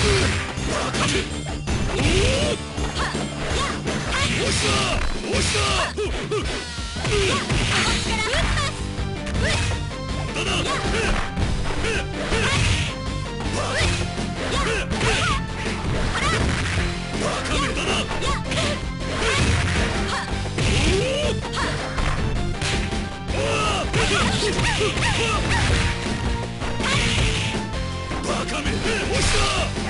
バカめ押した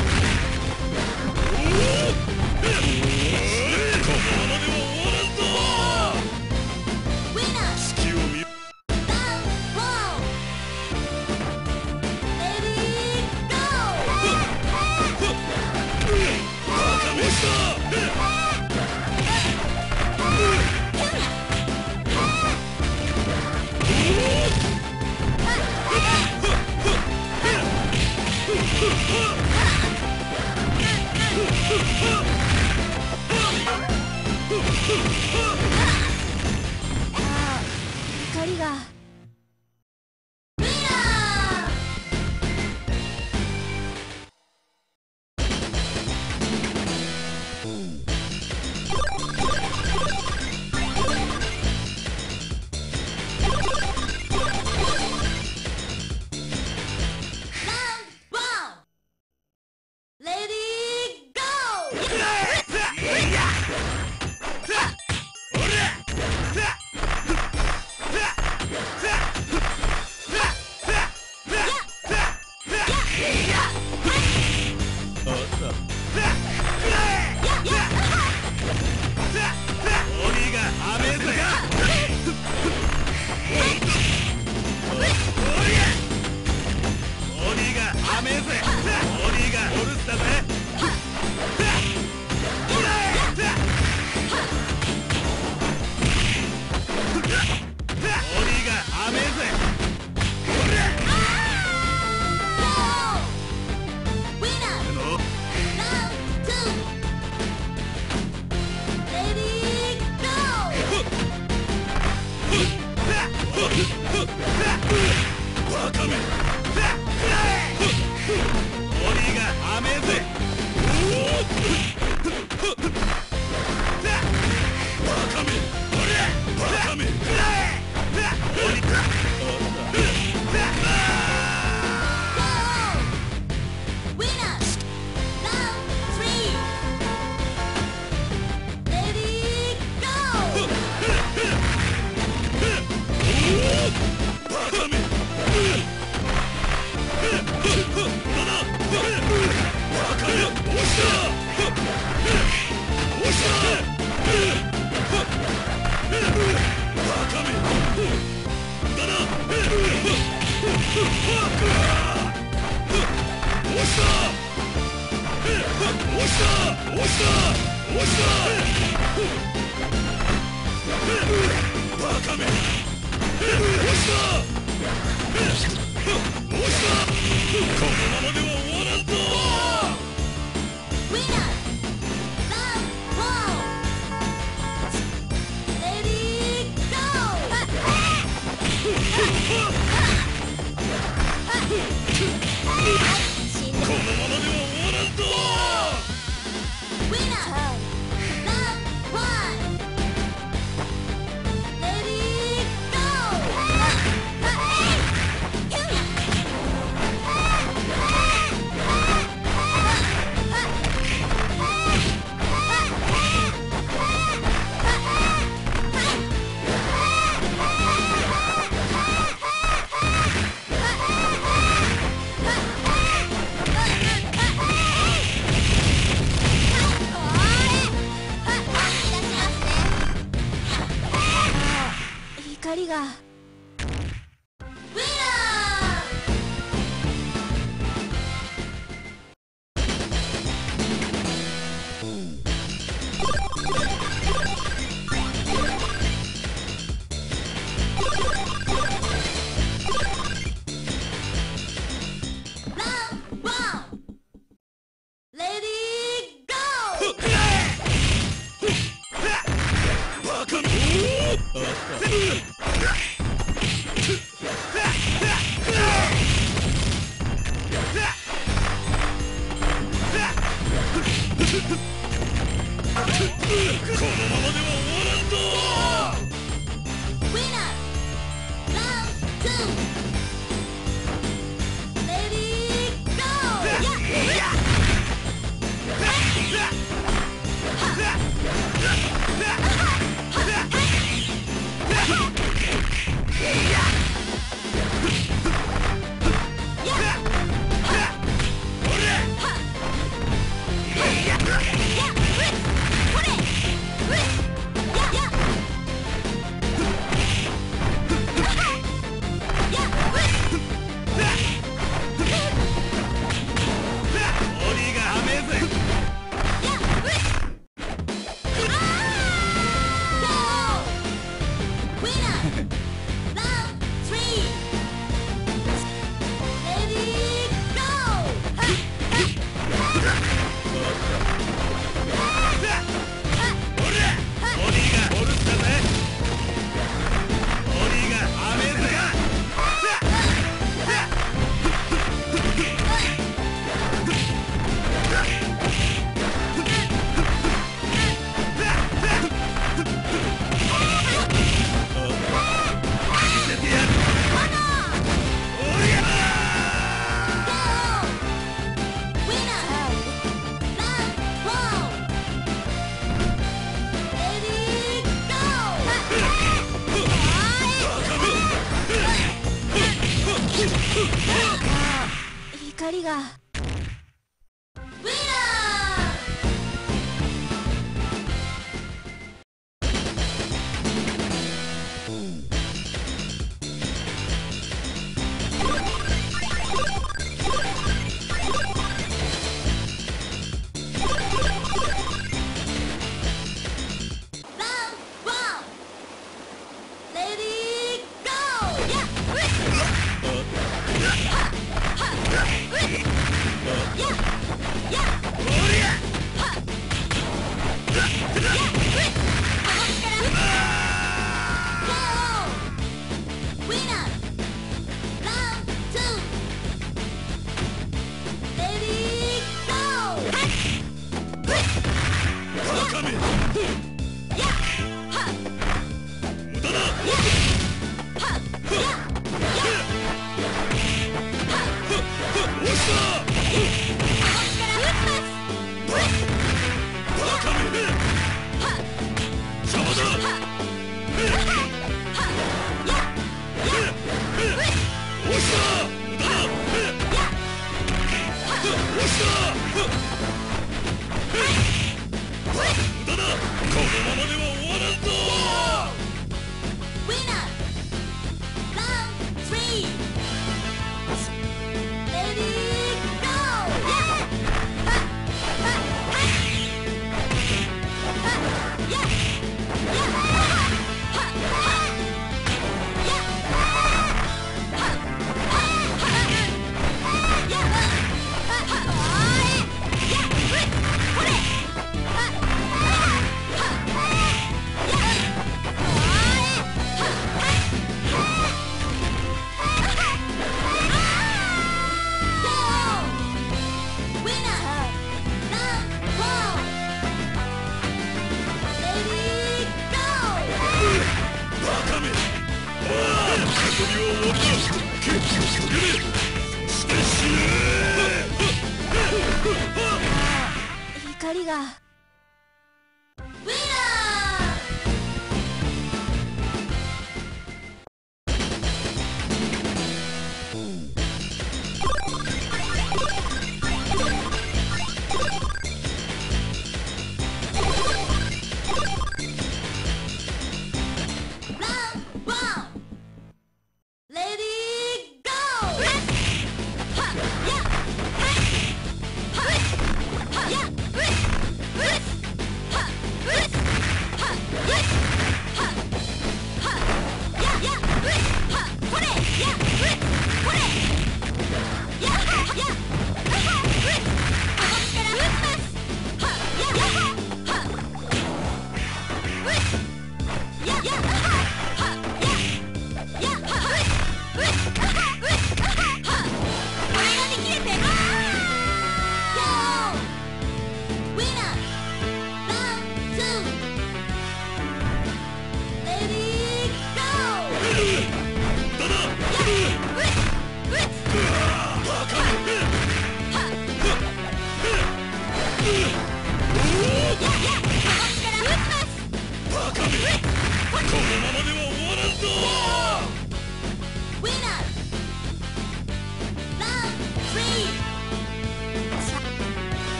このままでは終わ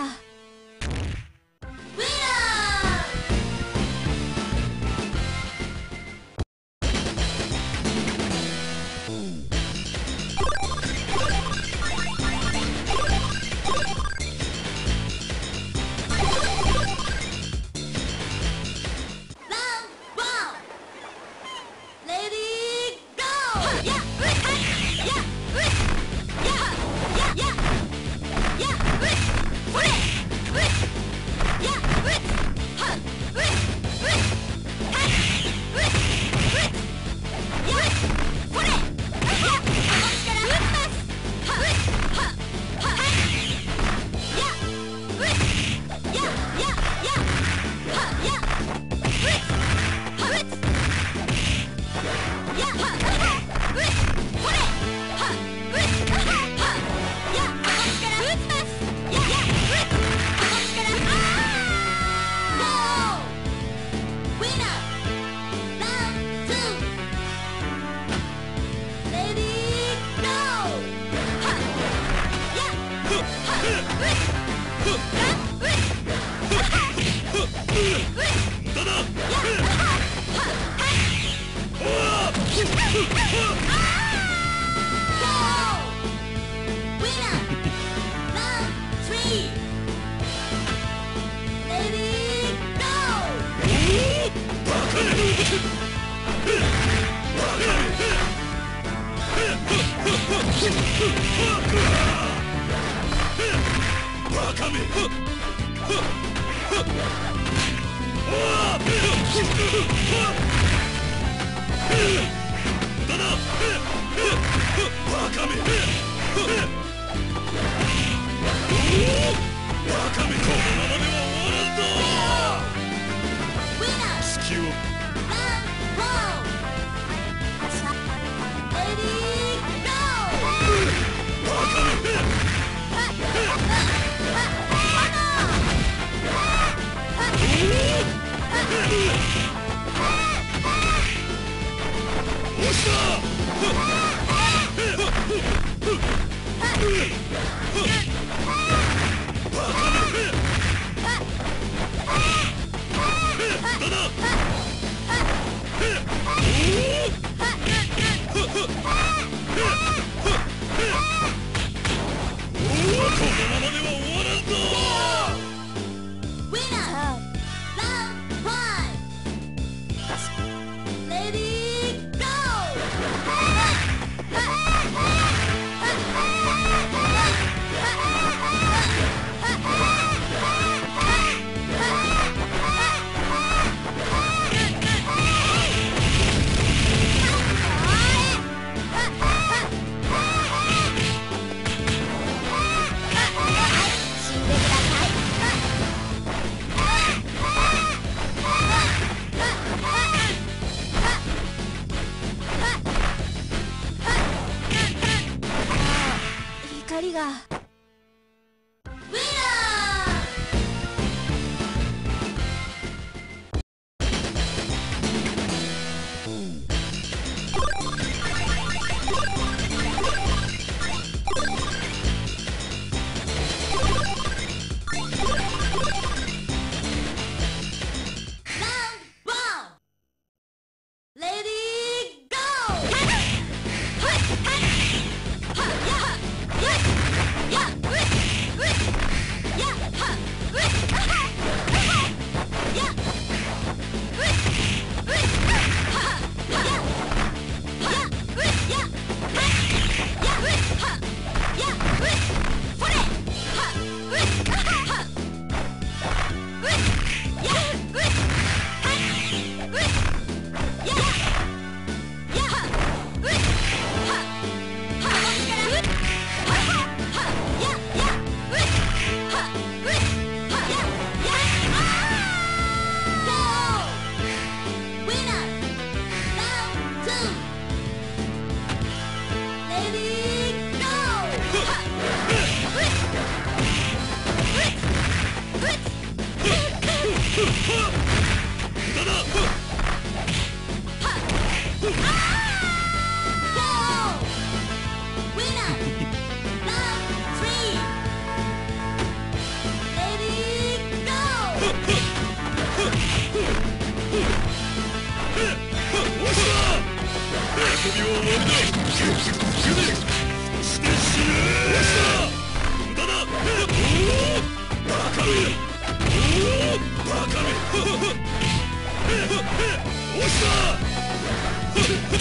あ Yeah. Ugh!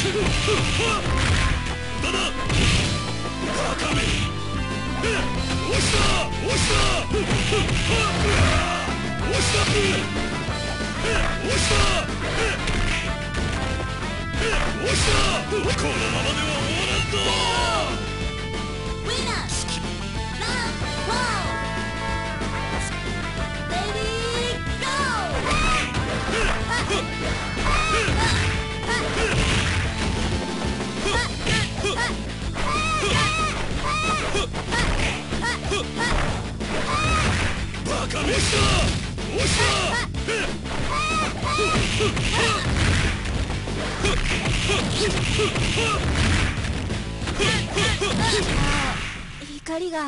Huh! 光が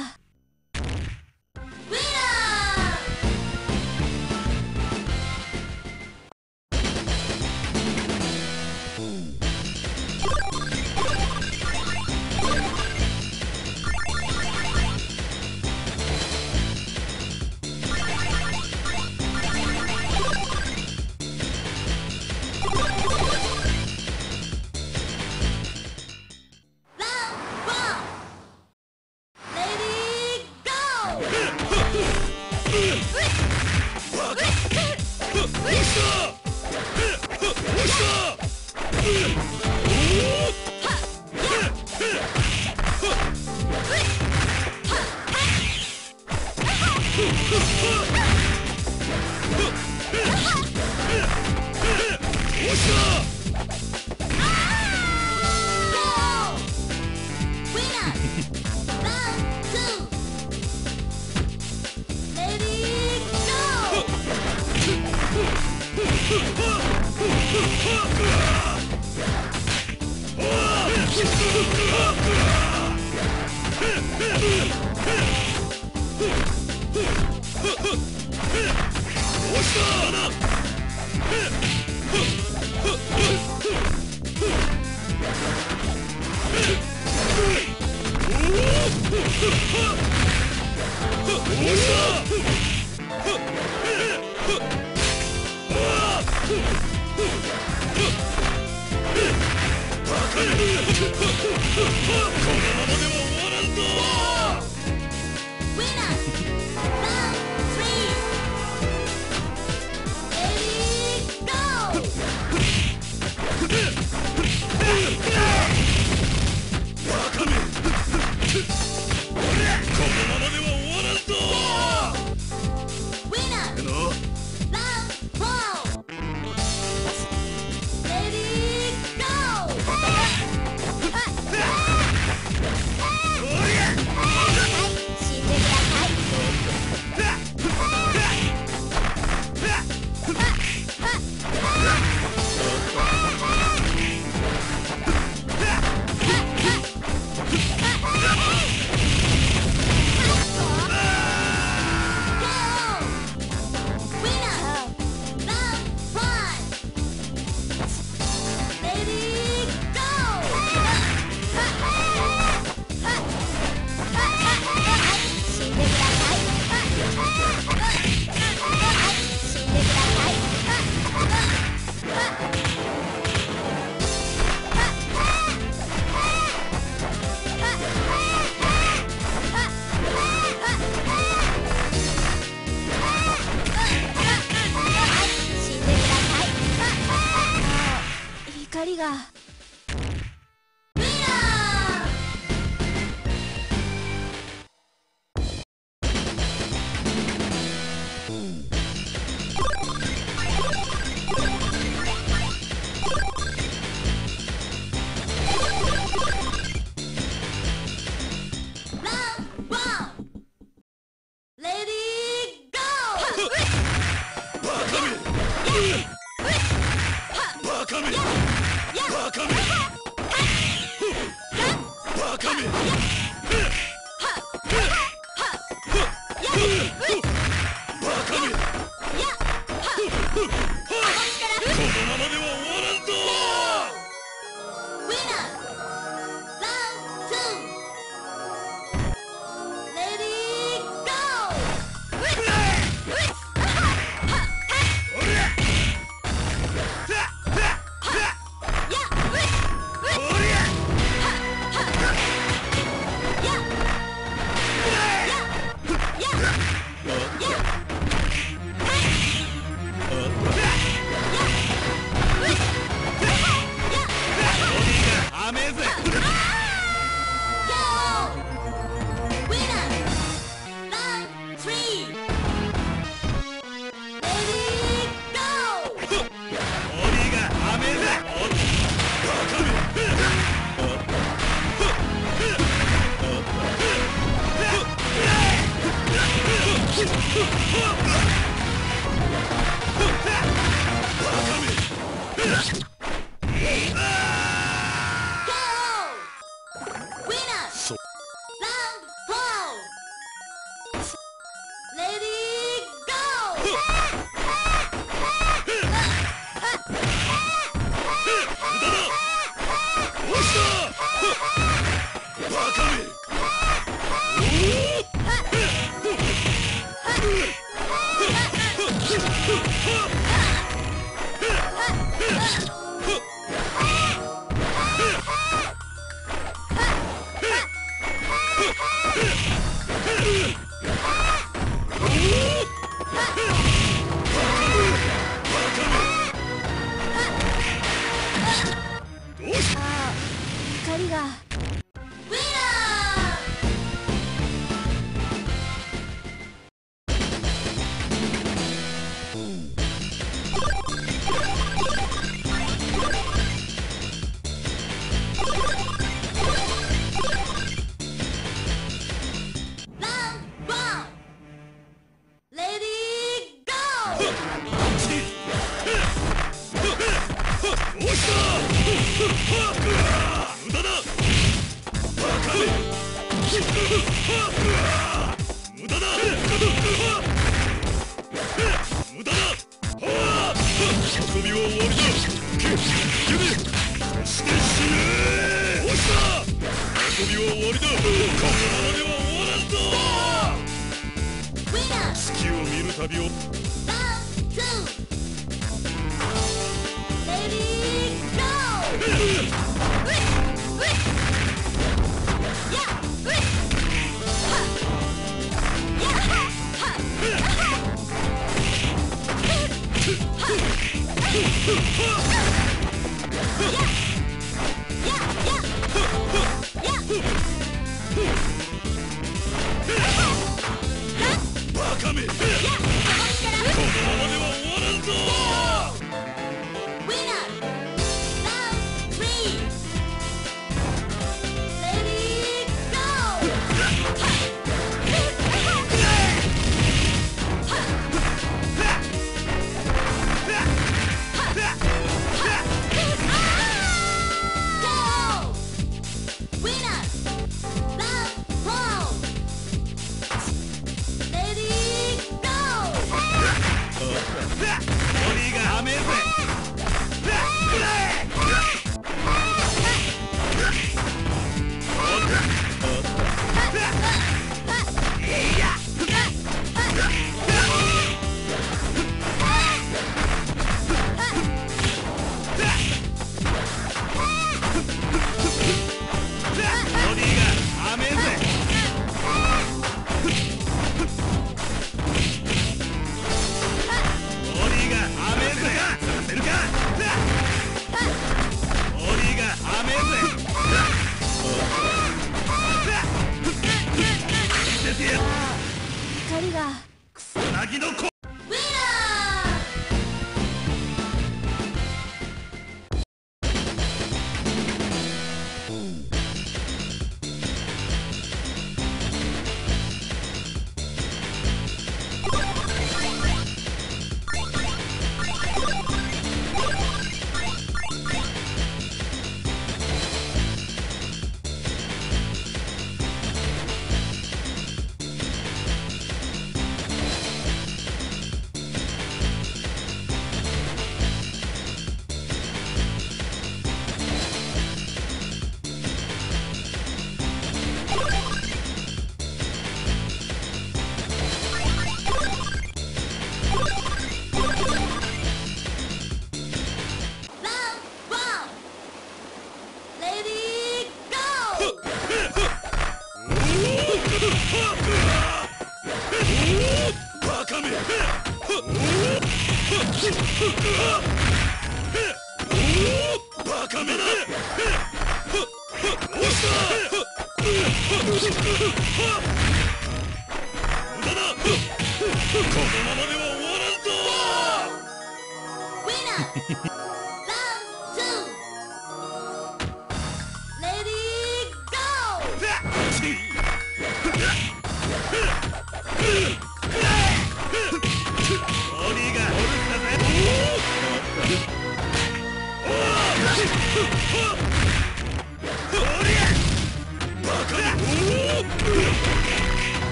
Come here!